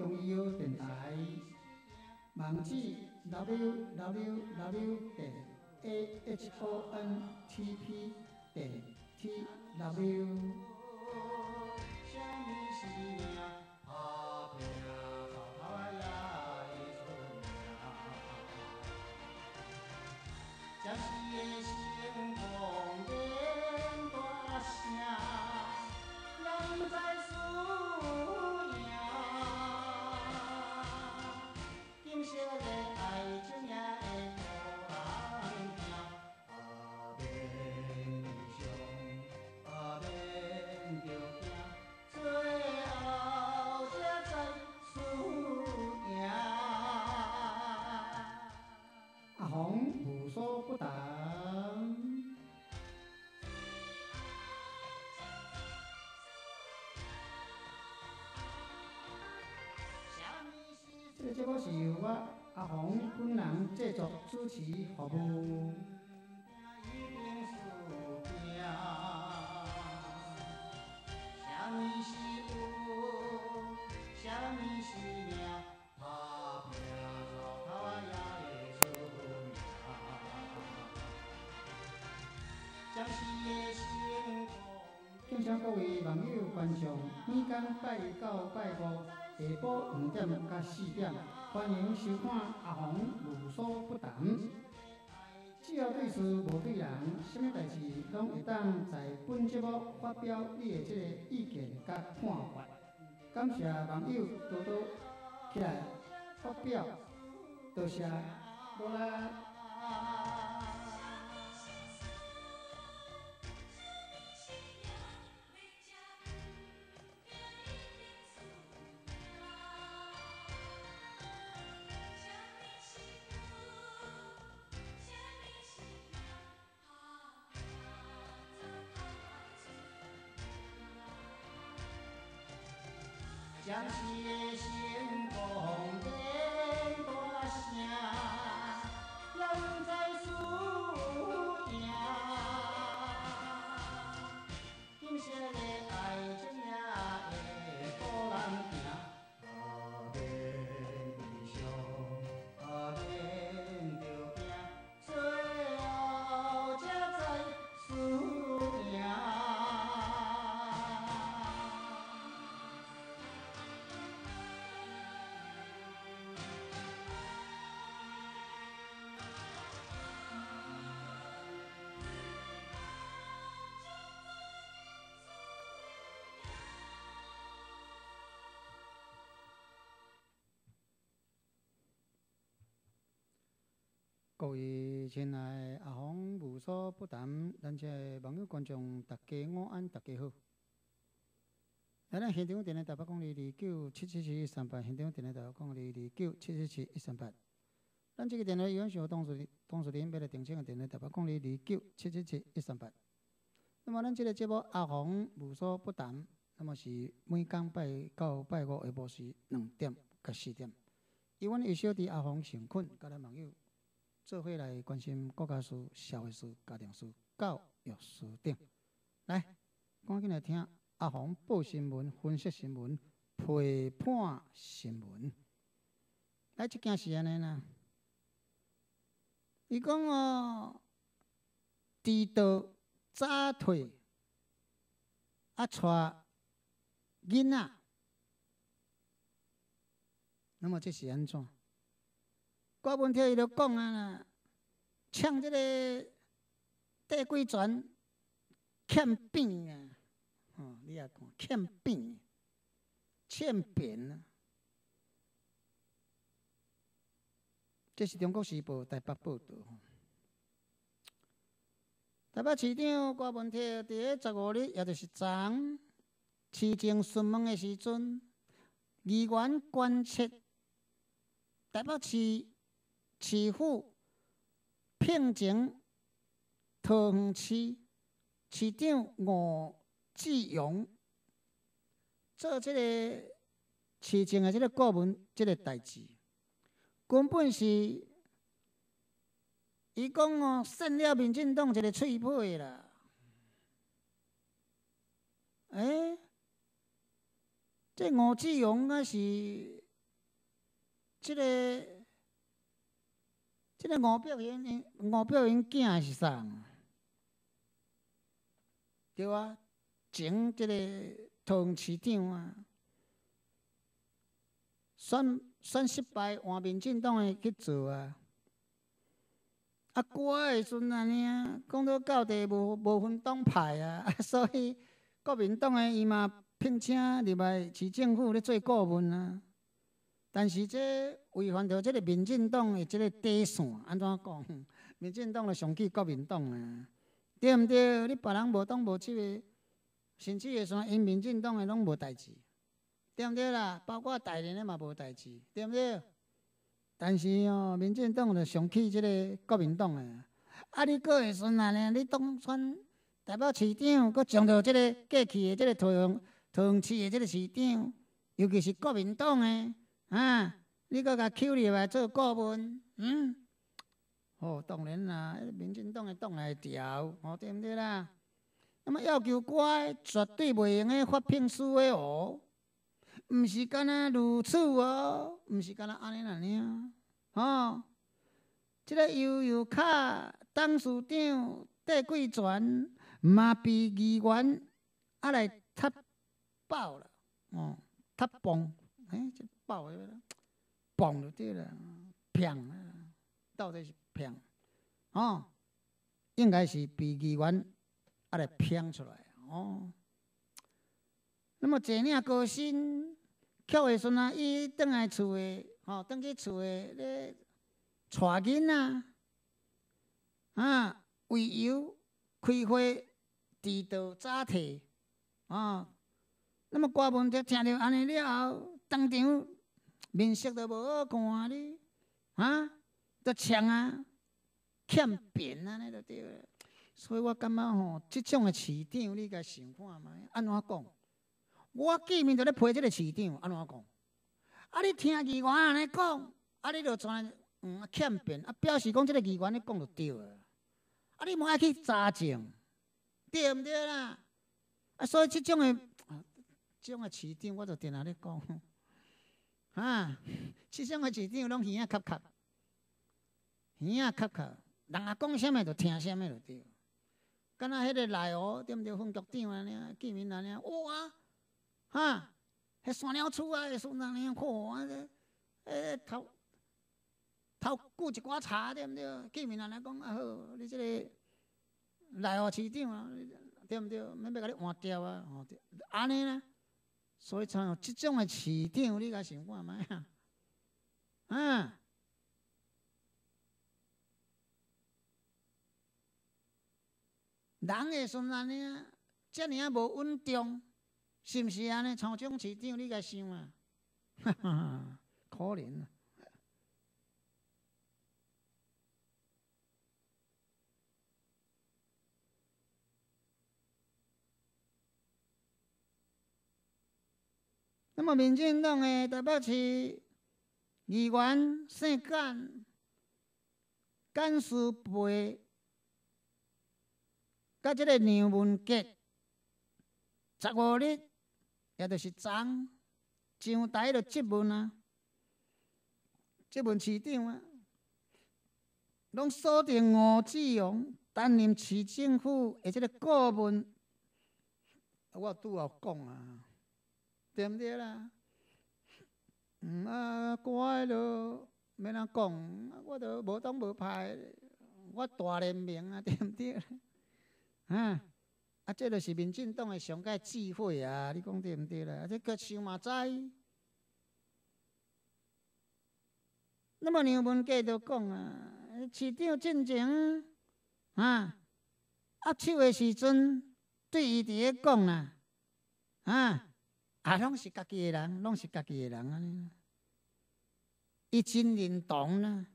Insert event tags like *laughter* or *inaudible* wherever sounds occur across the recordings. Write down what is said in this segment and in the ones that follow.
中医药电台，网址 www 点 ahontp 点 tw。这个是由我阿红本人制作主持服务。敬请各位网友观众，每天拜九拜五。下晡五点到四点，欢迎收看阿红无所不谈。只要对事无对人，什么代志拢会当在本节目发表你的这个意见甲看法。感谢网友多多起来发表，多谢，多啦。将谢心功各位亲爱的阿红无所不谈，咱这网友观众大家午安，大家好。咱现场电话台北公里二九七七七一三八，现场电话台北公里二九七七七一三八。咱这个电话永远是董事董事长买来定请的电话台北公里二九七七七一三八。那么咱这个节目阿红无所不谈，那么是每天拜到拜五下晡时两点到四点，伊阮会小弟阿红成困，甲咱网友。做伙来关心国家事、社会事、家庭事、教育事等。来，赶紧来听阿红报新闻、分析新闻、批判新闻。来，这件是安尼啦。伊讲哦，迟到早退，啊，带囡仔，那么这是安怎？郭文泰伊就讲啊啦，唱这个地贵船欠扁啊，哦，你也讲欠扁，欠扁啊。这是中国时报台北报道。台北市长郭文泰伫十五日，也就是昨市政询问的时阵，议员关切台北市。市府聘请桃园市市长吴志勇。做这个市政的这个顾问，这个代志，根本是伊讲哦，扇了民进党一个喙皮啦。哎，这吴志勇啊是即个即个吴表因因吴表因囝是啥？对啊，前即个唐市长啊，选选失败换民进党诶去做啊。啊，歌诶时阵安尼啊，讲到到底无无分党派 *laughs* 啊，所以国民党诶伊嘛聘请入来市政府咧做顾问啊。但是这违反着即个民进党诶即个底线，安怎讲？民进党就上起国民党啊，对毋对？你别人无党无七诶，甚至会说因民进党诶拢无代志，对毋对啦？包括大连诶嘛无代志，对毋对？但是哦，民进党就上起即个国民党诶，啊，你过会顺啊呢？你当选代表市长，搁上到即个过去诶即个桃园桃园市诶即个市长，尤其是国民党诶。啊！你搁甲 Q 入来做顾问，嗯？哦，当然啦，民进党诶党来调，哦，对毋对啦？那么要求乖，绝对袂用诶发聘书诶哦，毋是干那如此哦，毋是干那安尼安尼啊？哦，即个悠悠卡董事长戴贵全嘛被议员啊来踢爆了，哦，踢崩，哎。爆了，崩就对了，骗！到底是骗，哦，应该是被议员啊来骗出来哦。那么一领高薪，巧的时啊，伊倒来厝诶，吼，倒去厝诶咧带囡仔，啊，为由开花迟到早退，啊，那么官文就听到安尼了后，当场。面色都无好看哩，啊，都呛啊，欠扁啊，尼就对了。所以我感觉吼，即种诶市长，你甲想看觅，安怎讲？我见面就咧批即个市长，安怎讲？啊，你听议员安尼讲，啊，你就全嗯欠扁，啊，表示讲即个议员咧讲就对了。啊，你莫爱去查证，对毋对啦？啊，所以即种诶，即种诶市长，我就定下咧讲。啊，即种个市长拢耳仔磕磕，耳仔磕磕，人啊讲啥物就听啥物就对。敢若迄个内湖对毋对？分局长安尼，见面安尼，哇，哈，迄山鸟厝啊，孙安尼，看啊，诶，头头顾一寡茶对毋对？见面安尼讲啊好，你即个内湖市长啊，对毋对？免要甲你换掉啊，吼，安尼呢？所以像即种诶市场，你甲想看觅啊？*laughs* 啊，人诶算安尼啊？遮尔啊无稳定，是毋是安尼？像种市场，你甲想啊？*laughs* 哈哈，可怜啊！那么，民进党的台北市议员姓简，简书培，甲即个杨文杰，十五日，也就是昨上台就质问啊，质问市长啊，拢锁定吴志勇担任市政府的即个顾问，我拄好讲啊。对毋对啦？*laughs* 嗯啊，乖咯，免人讲，我都无当无派，我大联名啊，对毋对？*laughs* 啊，啊，这就是民进党诶上届智慧啊！你讲对毋对啦？啊这个想嘛知。那么杨文杰就讲啊，市长进前啊，握手诶时阵，对伊伫咧讲啦，啊。啊，拢是家己诶人，拢是家己诶人安尼。伊真认同啦，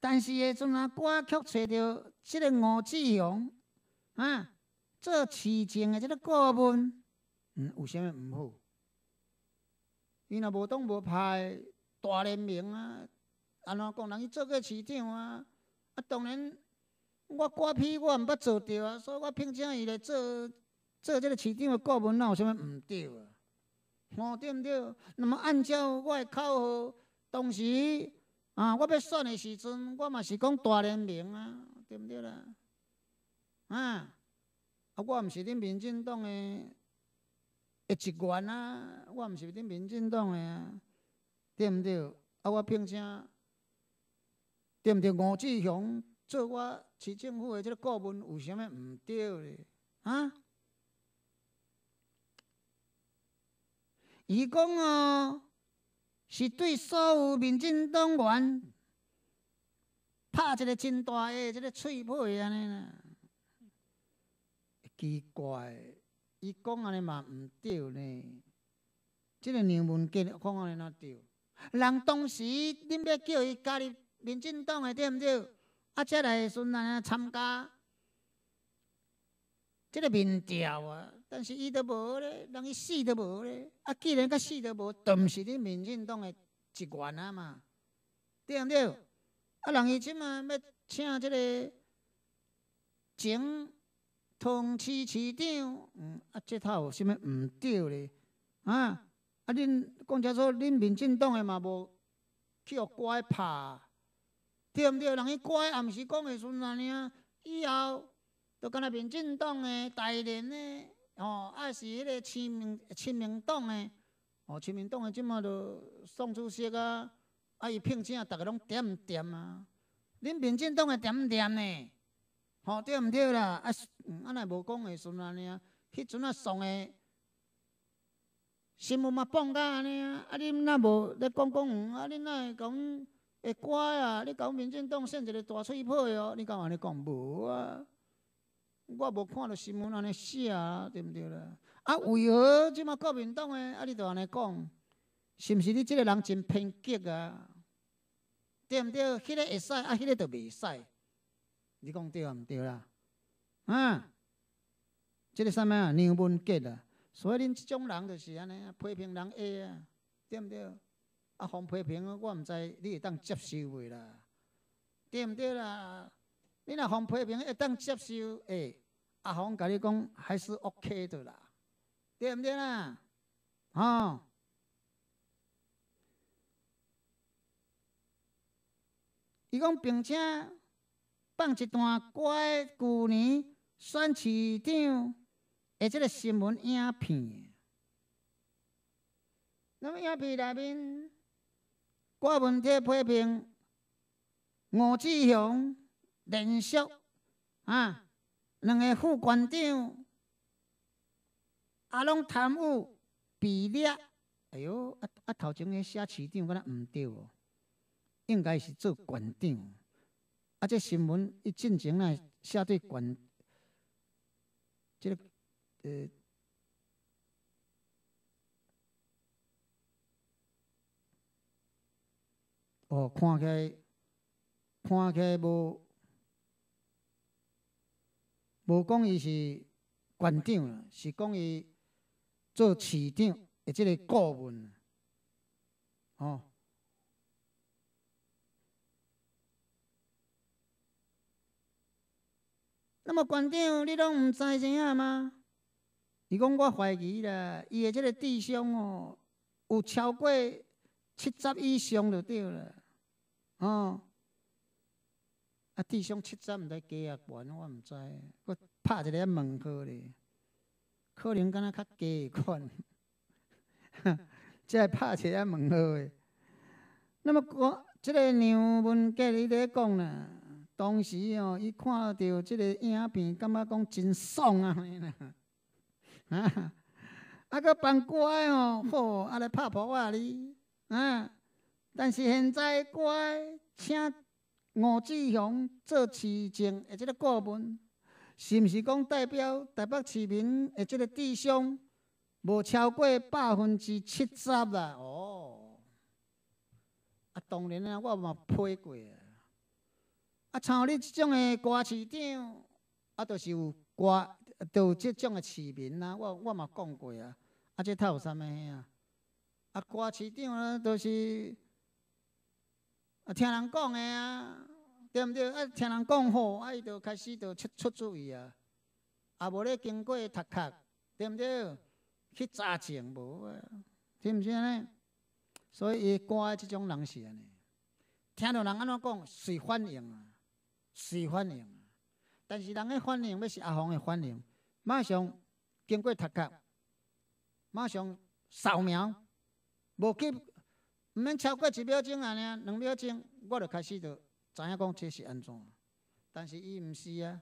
但是诶阵啊，我却找着即个吴志雄啊，做市政诶即个顾问，嗯，有啥物毋好？伊若无当无派，大联名啊，安怎讲人伊做过市长啊？啊，当然，我瓜批我毋捌做着啊，所以我聘请伊来做做即个市长诶顾问，哪有啥物毋对啊？哦，对毋对？那么按照我诶口号，当时啊，我要选的时阵，我嘛是讲大联盟啊，对毋对啦？啊，啊，我毋是恁民进党的一员啊，我毋是恁民进党的啊，对毋对？啊，我凭啥？对毋对？吴志雄做我市政府的即个顾问，有啥物毋对咧？啊？伊讲哦，是对所有民进党员拍一个真大个即个喙皮安尼啦。奇怪，伊讲安尼嘛毋对呢？即个娘文杰讲安尼哪对？人当时恁要叫伊加入民进党诶，对毋对？啊，才来顺安尼参加即个民调啊。但是伊都无咧，人伊死都无咧。啊，既然甲死都无，都毋是恁民进党诶一员啊嘛，对毋对？啊，人伊即马要请即个前通市市长，嗯，啊，这套有啥物毋对咧？啊？啊！恁讲遮说，恁民进党诶嘛无去互乖拍，对毋对？人伊乖也毋是讲诶阵安尼啊。以后都敢若民进党诶台联诶，哦，还是迄个亲民亲民党诶，哦，亲民党诶即满都宋主席啊，啊伊聘请逐个拢点点啊？恁民进党诶点点呢？吼，对毋对啦？啊，啊若无讲诶阵安尼啊，迄阵啊送诶。新闻嘛放甲安尼啊！啊，恁若无咧讲讲嗯，啊，恁若会讲会乖啊？你讲民进党选一个大嘴婆哦，你敢安尼讲无啊？我无看到新闻安尼写啊，对毋对啦？啊，为何即马国民党诶？啊，你著安尼讲，是毋是你即个人真偏激啊？对毋对？迄个会使，啊，迄个就袂使。你讲对毋对啦？啊，即个啥物啊？牛文杰啊？所以恁即种人就是安尼啊，批评人下啊，对毋对？啊，互批评我毋知你会当接受袂啦，对毋对啦？你若互批评会当接受，诶，阿红甲你讲还是 OK 的啦，对毋对啦？哦，伊讲并且放一段歌，旧年选市长。诶，即个新闻影片，那么影片内面，郭文铁批评吴志雄连续啊，两个副馆长啊，拢贪污比例，哎哟，啊啊，头前个写市长敢若毋对哦，应该是做馆长，啊，这新闻一进前来写对馆，即个。呃，哦，看起来看起来无无讲伊是县长，是讲伊做市长的即个顾问，哦。那么馆长，你拢毋知影影吗？伊讲我怀疑啦，伊的即个智商哦，有超过七十以上就对了，哦，啊智商七十毋知加啊悬，我毋知，我拍一个问号咧，可能敢若较低款，*laughs* 即系拍一个问号诶。那么我即个娘文杰伊咧讲啦，当时哦，伊看到即个影片，感觉讲真爽啊！*laughs* 啊，啊个扮乖哦，好，啊来拍婆啊哩，啊！但是现在乖，请吴志雄做市政的这个顾问，是毋是讲代表台北市民的这个智商无超过百分之七十啦？哦，啊，当然啊，我嘛批过啊。啊，像你这种的歌市长，啊，都是有歌。都有即种的市民啊，我我嘛讲过啊，啊，即他有啥物啊？啊，歌市长啊，都是啊，听人讲诶啊，对毋对？啊，听人讲好，啊，伊就开始就出出主意啊，啊，无咧经过读壳，对毋对？去查证无啊？是毋是安尼？所以伊歌即种人是安尼，听到人安怎讲，随反应啊，随反应。但是人的反应要是阿红的反应，马上经过读壳，马上扫描，无去，毋免超过一秒钟安尼，两秒钟，我就开始就知影讲这是安怎。但是伊毋是啊，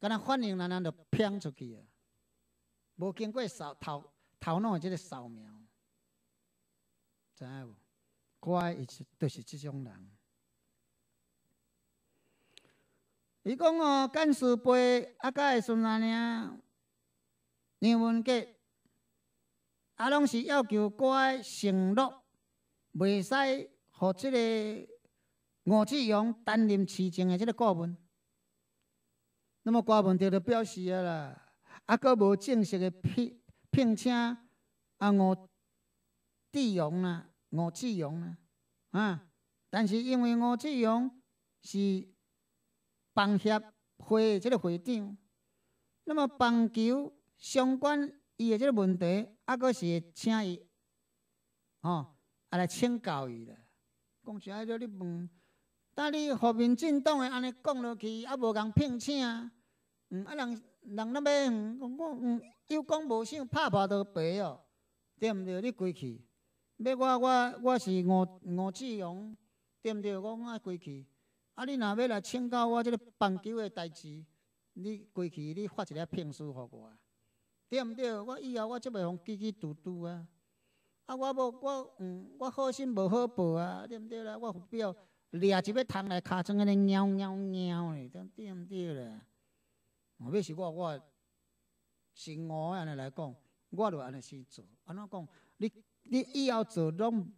敢若反应，安尼就偏出去啊，无经过扫头头脑的即个扫描，知影无？乖，伊是都是即种人。伊讲哦，干事辈啊，甲会孙仔尔，杨文杰，啊，拢是要求乖承诺，袂使互即个吴志勇担任市政的即个顾问。那么郭文杰就表示啊啦，啊，阁无正式的聘聘请啊吴志勇啦，吴志勇啦，啊，但是因为吴志勇是。棒协会即个会长，那么棒球相关伊的即个问题，啊，阁是请伊，吼，啊来请教伊啦。讲实在，叫你问，但你互民进党的安尼讲落去，啊无共聘请，嗯，啊人人那边，我嗯又讲无想拍拍都白哦，对毋对？你归去，要我我我是吴吴志荣，对毋对？我爱归去。啊！你若要来请教我即个棒球的代志，你过去你发一个聘书互我，对毋对？我以后我则袂互叽叽嘟嘟啊！啊，我无我嗯，我好心无好报啊，对毋对啦？我有必要掠一尾虫来尻川安尼喵喵喵的，对毋对啦？后尾是我我生活安尼来讲，我就安尼去做。安怎讲？你你以后做拢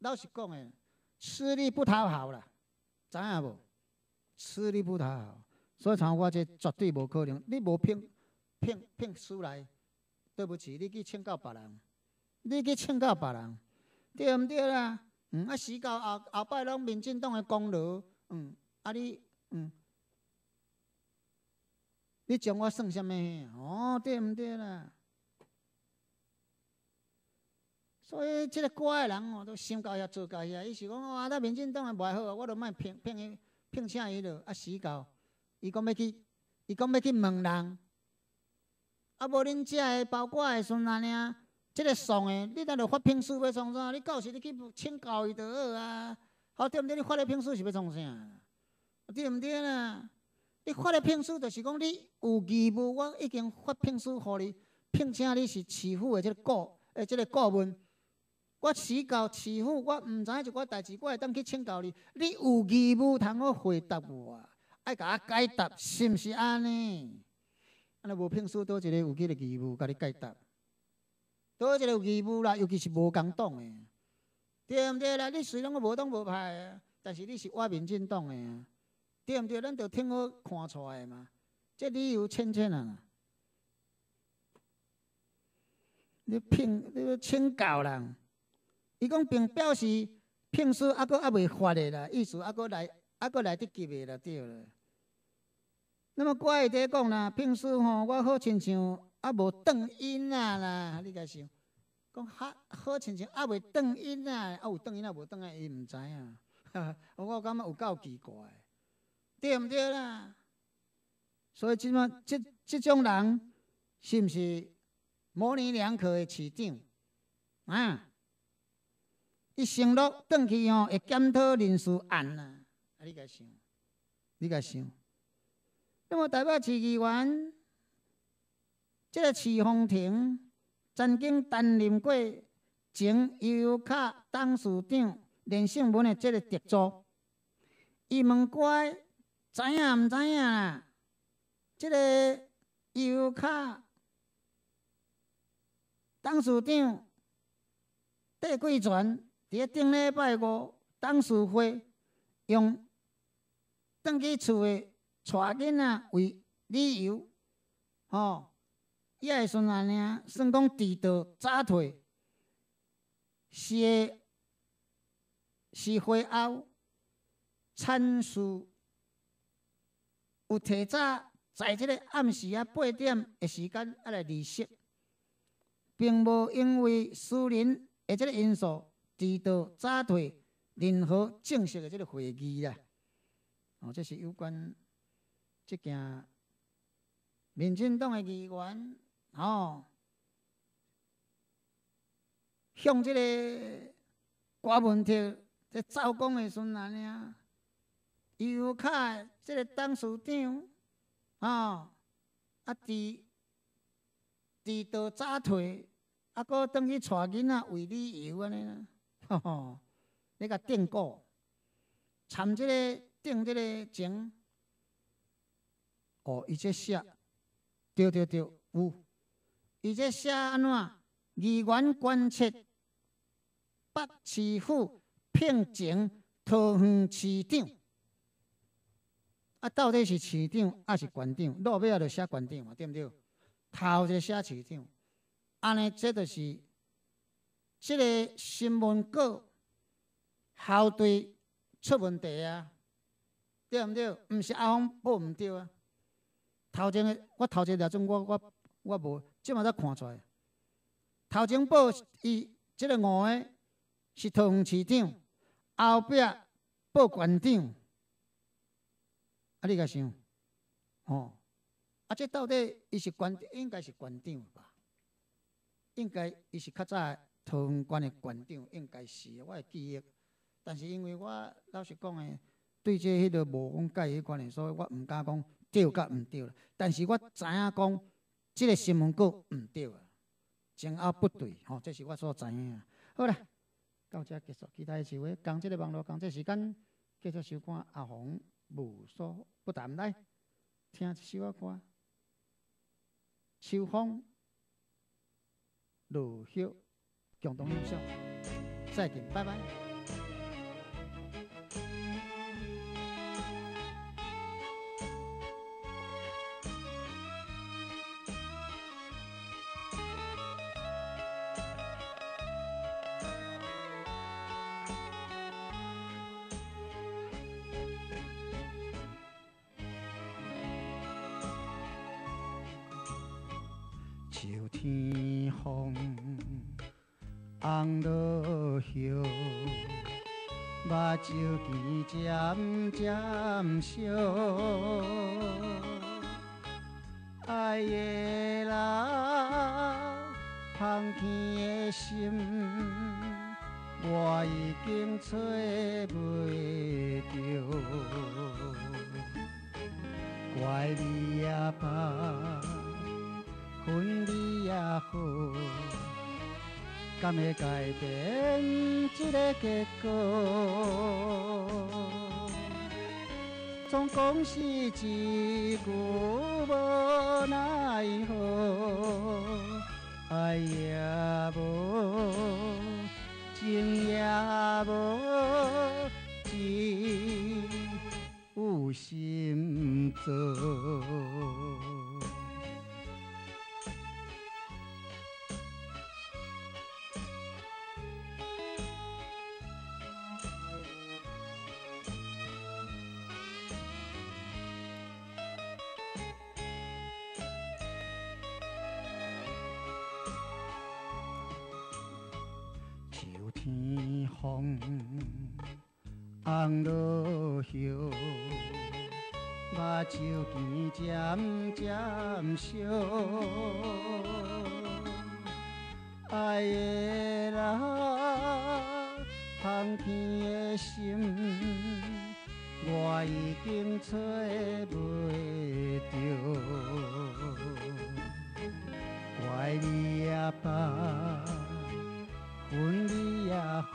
老实讲诶，吃力不讨好啦。知影无？吃力不讨好，所以像我这绝对无可能。你无骗骗骗出来，对不起，你去请教别人，你去请教别人，对毋对啦？嗯，啊，死到后后摆拢民进党的功劳，嗯，啊你，嗯，你将我算什物？哦，对毋对啦？所以，即个乖的人哦，都想到遐做到遐。伊是讲哦，啊，咱民进党的袂好，我著莫聘聘伊，聘请伊咯。啊，死到，伊讲要去，伊讲要去问人。啊，无恁遮的，包括的孙仔尔，即个送的，你哪著发聘书要创啥？你到时你去请教伊就好啊。好，对毋对？你发的聘书是要创啥？对毋对啦？你发的聘书就是讲你有义务，我已经发聘书互你，聘请你是市府的即个顾，诶，即个顾问。我辞教辞府，我毋知影一寡代志，我会当去请教你。你有义务通好回答我，爱甲我解答，是毋是安尼？安尼无聘书，倒一个有几个义务甲你解答？倒一个有义务啦？尤其是无共党的，对毋对啦？你虽然我无党无派，但是你是我民进党的，对毋对？咱着听好看出来嘛。这理由千千啊！你聘你请教人。伊讲并表示聘书还阁还未发诶啦，意思还阁来还阁来得及的啦，对了。那么我会伫讲啦，聘书吼，我好亲像啊无断音啊啦，你甲想，讲好好亲像啊未断音啊，啊有断音啊无断啊，伊毋知影。*laughs* 我感觉有够奇怪，对毋对啦？所以即么即即种人是毋是模棱两可的市长啊？伊承诺转去吼会检讨人事案啊！你甲想，你甲想。那么台北市议员，即个市丰庭曾经担任过前优卡董事长连胜文的即个特助。伊问我知影毋知影啦？即个优卡董事长戴贵全。伫顶礼拜五董事会用登记厝的带囡仔为理由，吼，伊会算安尼，算讲迟到早退，是是会后参事有提早在即个暗时啊八点的时间啊来离席，并无因为私人的即个因素。迟到早退任何正式的即个会议啦。哦，这是有关即件民进党的议员哦，向即个郭文特在奏功的时阵啊，又卡即个董事长哦，啊，伫伫倒早退，啊，搁等去带囡仔为理由安尼啦，吼吼，你甲订购，参即个。顶这个情，哦，伊这写，对对对，有，伊这写安怎？议员关切北市府聘请桃园市长，啊，到底是市长还是县长？落尾啊，就写县长嘛，对毋对？头一个写市长，安尼这就是即个新闻稿校对出问题啊！对毋对？毋是阿芳报毋对啊！头前个我头前了阵，我我我无，即嘛才看出来。头前报伊即个五个是桃园市长，后壁报县长。啊，你甲想，哦，啊，这到底伊是县应该是县长吧？应该伊是较早桃园县的县长，应该是我会记忆。但是因为我老实讲诶。对这迄个无讲介迄款诶，所以我毋敢讲对甲毋对啦。但是我知影讲，即个新闻稿毋对啊，前后不对，吼，这是我所知影。好啦，到这结束，其他诶事话讲即个网络讲这时间，继续收看阿红无所不谈来，听一首歌，秋风落叶，共同欣赏，再见，拜拜。敢会改变这个结果？总讲是一句天风红落叶，目睭渐渐烧。爱的人，芳天的心，我已经找袂着，怪你也罢。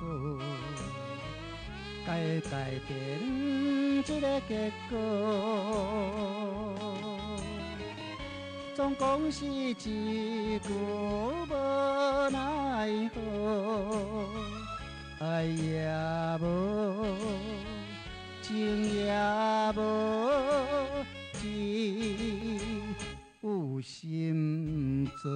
也好，该改变这个结果，总讲是一句无奈何，爱也无，情也无，只有心做。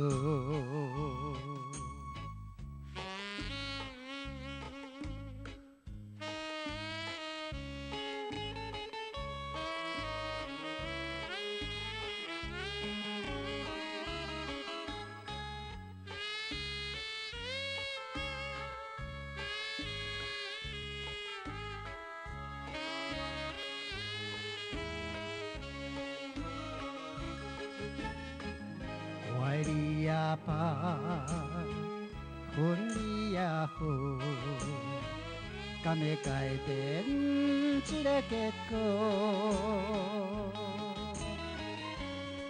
你也怕，分离也好，敢会改变这个结果？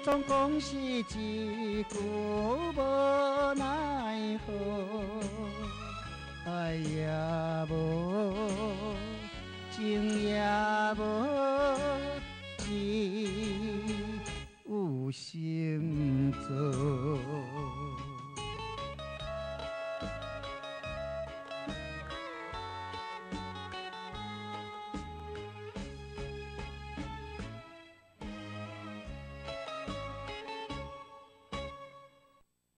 总讲是一句无奈何，爱也无，情也无，只有心。